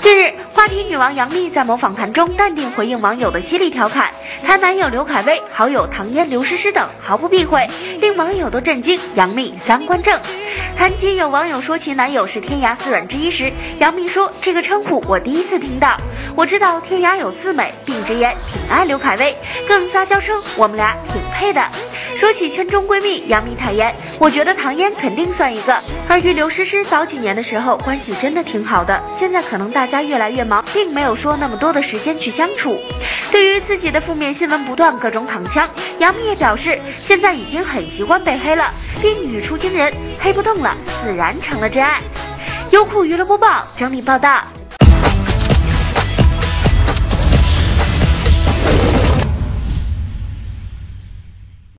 近日话题女王杨幂在某访谈中淡定回应网友的犀利调侃，谈男友刘恺威、好友唐嫣、刘诗诗等毫不避讳，令网友都震惊。杨幂三观正。谈及有网友说其男友是天涯四软之一时，杨幂说这个称呼我第一次听到。我知道天涯有四美，并直言挺爱刘恺威，更撒娇称我们俩挺配的。说起圈中闺蜜，杨幂坦言，我觉得唐嫣肯定算一个。而与刘诗诗早几年的时候关系真的挺好的，现在可能大家越来越忙，并没有说那么多的时间去相处。对于自己的负面新闻不断，各种躺枪，杨幂也表示现在已经很习惯被黑了，并语出惊人：黑不动了，自然成了真爱。优酷娱乐播报整理报道。